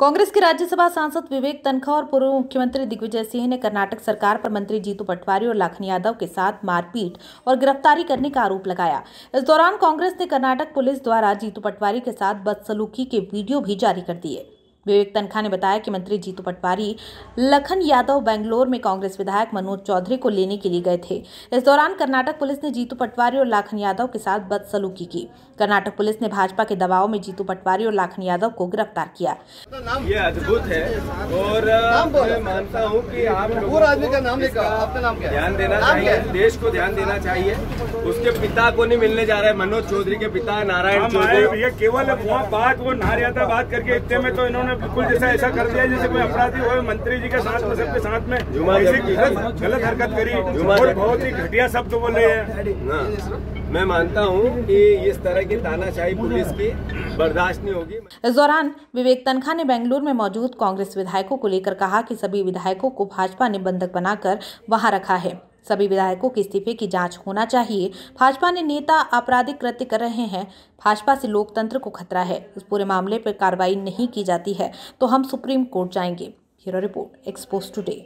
कांग्रेस के राज्यसभा सांसद विवेक तनखा और पूर्व मुख्यमंत्री दिग्विजय सिंह ने कर्नाटक सरकार पर मंत्री जीतू पटवारी और लाखन यादव के साथ मारपीट और गिरफ्तारी करने का आरोप लगाया। इस दौरान कांग्रेस ने कर्नाटक पुलिस द्वारा जीतू पटवारी के साथ बदसलूकी के वीडियो भी जारी कर दिए। विवेक तनखा ने बताया कि मंत्री जीतू पटवारी लखन यादव, बेंगलोर में कांग्रेस विधायक मनोज चौधरी को लेने के लिए गए थे। इस दौरान कर्नाटक पुलिस ने जीतू पटवारी और लाखन यादव के साथ बदसलूकी की। कर्नाटक पुलिस ने भाजपा के दबाव में जीतू पटवारी और लाखन यादव को गिरफ़्तार किया। ये अद्भुत है और मैं मानता हूँ कि आप पूरा आदमी का नाम लिखा आपका नाम क्या ध्यान देना चाहिए देश को ध्यान देना चाहिए। उसके पिता को नहीं मिलने जा रहा है मनोज चौधरी के पिता नारायण चौधरी। ये केवल वहाँ बात वो नारियाता बात करके इतने में तो इन्होंने बिल्कुल जैसा ऐसा कर दिया जैसे कोई अपराधी हो मंत्री जी के साथ में सबके साथ में गलत हरकत करी और बहुत ही घटिया शब्द बोले हैं। हाँ, मैं मानता हूँ कि इस तरह की तानाशाही पुलिस की बर्दाश्त नहीं होगी। इस दौरान विवेक तनखा ने बेंगलुरु में मौजूद कांग्रेस विधायकों को लेकर कहा कि सभी विधायकों को भाजपा ने बंधक बनाकर वहाँ रखा है। सभी विधायकों के इस्तीफे की जाँच होना चाहिए। भाजपा ने नेता आपराधिक कृत्य कर रहे हैं। भाजपा से लोकतंत्र को खतरा है। इस पूरे मामले पर कार्रवाई नहीं की जाती है। तो हम सुप्रीम कोर्ट जाएँगे। Bureau report Expose Today